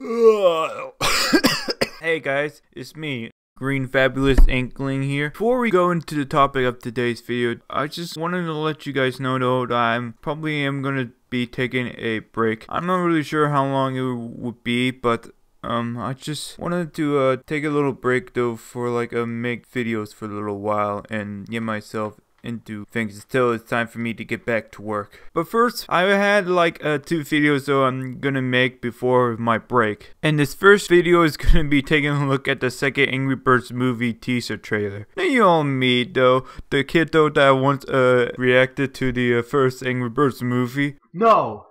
hey guys, it's me, Green Fabulous Inkling here. Before we go into the topic of today's video, I just wanted to let you guys know though that I'm probably am gonna be taking a break. I'm not really sure how long it would be, but um, I just wanted to uh, take a little break though for like uh, make videos for a little while and get myself into things until it's time for me to get back to work. But first, I had like uh, two videos though I'm gonna make before my break. And this first video is gonna be taking a look at the second Angry Birds movie teaser trailer. Now you all meet though, the kid though that once uh, reacted to the uh, first Angry Birds movie. No!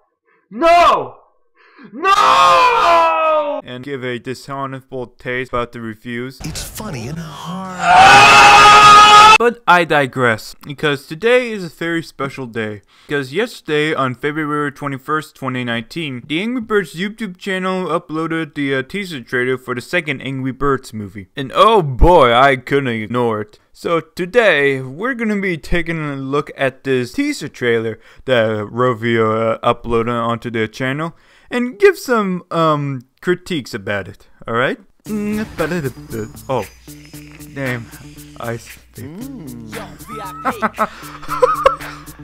No! No! And give a dishonorable taste about the reviews. It's funny and hard. But I digress, because today is a very special day. Because yesterday, on February 21st, 2019, the Angry Birds YouTube channel uploaded the uh, teaser trailer for the second Angry Birds movie. And oh boy, I couldn't ignore it. So today, we're gonna be taking a look at this teaser trailer that Rovio uh, uploaded onto their channel and give some um critiques about it, alright? Oh, damn. Ice Mm.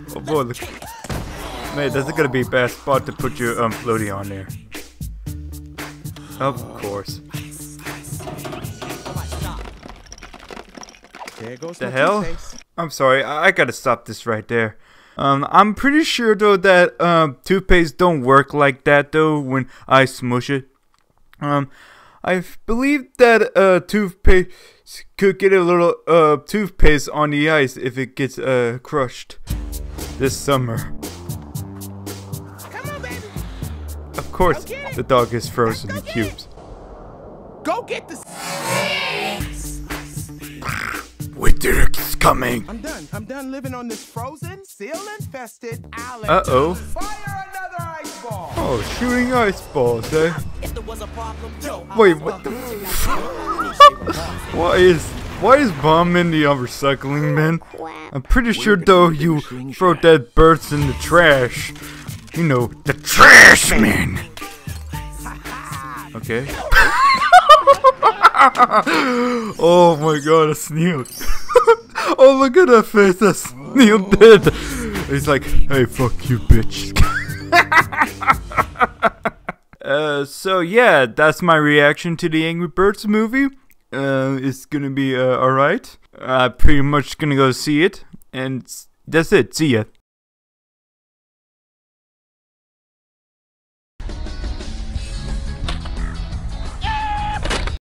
oh boy, look. Man, this is gonna be a bad spot to put your um floaty on there. Of course. There goes the hell? I'm sorry, I, I, gotta stop this right there. Um, I'm pretty sure though that um toothpaste don't work like that though when I smush it. Um, I believe that uh toothpaste could get a little uh toothpaste on the ice if it gets uh crushed this summer. Come on, baby. Of course, the dog is frozen in cubes. Go get the. Winter is coming. I'm done. I'm done living on this frozen, seal-infested island. Uh oh. Fire another ice ball. Oh, shooting ice balls, eh? Wait, what the? Why is why is bomb in the recycling bin? I'm pretty sure though you throw dead birds in the trash. You know, the trash man. Okay. oh my god, a snail. oh look at that face, that snail did. He's like, hey fuck you bitch. uh, so yeah, that's my reaction to the Angry Birds movie uh, is gonna be uh, alright. I'm pretty much gonna go see it, and that's it. See ya.